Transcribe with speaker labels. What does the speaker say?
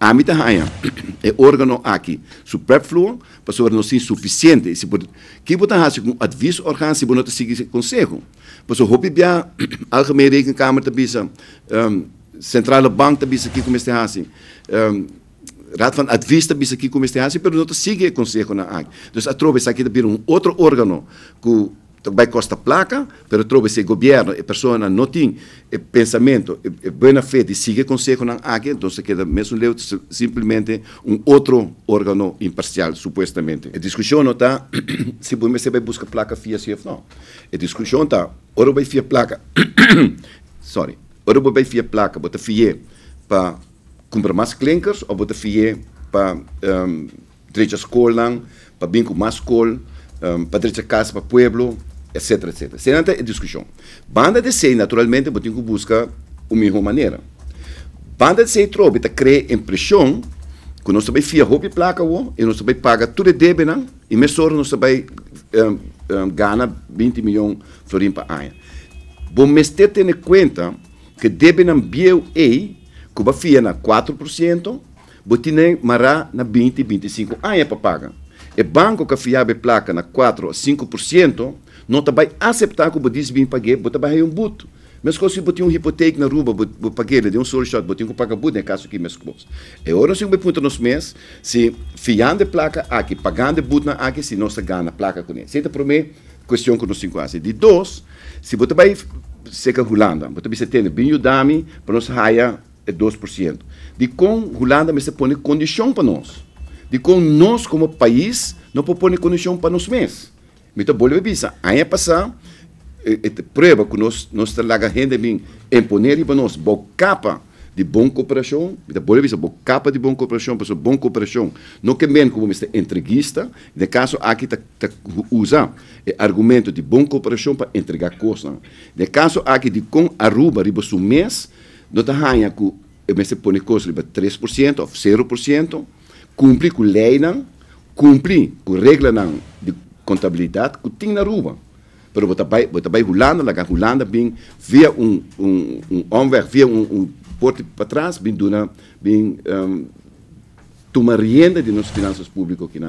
Speaker 1: A mim também é órgão aqui superfluo, para ser não suficiente. Se por que botar hasse com adviso organo se não seguir conselho. Para ser hobby bia algemene rekenkamer te bisa, um, centrale bank te bisa aqui como este hasse. Um, raad van advies te bisa aqui como este hasse, pero não te sigue conselho na aqui. Dus a trove aqui de um outro órgão que também custa placa, pero trovo se governo e pessoa não tem pensamento e, boa fé de seguir conselho na águia, então queda mesmo leu simplesmente um outro órgão imparcial, supostamente. A discussão não está se você vai buscar placa FIA, se não. A discussão está, ora vai FIA placa, sorry, ora vai FIA placa, bota FIA para comprar mais clinkers, ou bota FIA para um, direita escola, para bem com mais escola, um, para direita casa, para pueblo, etc, etc. Senata é discussão. Banda de sei, naturalmente, você tem que buscar a mesma maneira. Banda de sei trobe, tá cria impressão que nós também fia roupa e placa e nós também paga tudo de débito e mesmo nós também um, um, ganha 20 milhões de florim para ano. Bom, mas ter em conta que débito bio e que vai fia na 4%, você tem mará na 20, 25 anos para pagar. E banco que fiabe placa na 4 a 5%, não vai aceitar que o diz bem paguei, você vai um buto. Mas se você uma hipoteca na rua, você paguei de um solo shot, você tem que pagar buto, em caso que mesmo close. E agora nós temos ponto nos mês, se fiando placa aqui, pagando buto na aqui, se nós ganha placa com ele. Senta para mim, questão que nós temos quase. De dois, se você vai seca Holanda, você tem bem o dami, para nós raia é 2%. De com Holanda, você põe condição para nós. De com nós como país, não põe condição para nós mesmos. Então, boleh bisa. Aí passar, prova que nós nós traga gente bem imponer para nós boa capa de boa cooperação, então boleh bisa boa capa de boa cooperação, para boa cooperação. Não que men como este entreguista, de caso aqui tá, tá usa é argumento de boa cooperação para entregar coisas. De caso aqui de com Aruba riba mês, tá hanha que você põe coisas riba 3% ou 0%, cumprir com lei não, cumprir com regra não de contabilidade que tem na rua. Pero você vai, você vai rolando, lá rolando, bem, via um, um, um omweg, via um, um porte para trás, bem, duna, bem, um, renda de nossas finanças públicas aqui na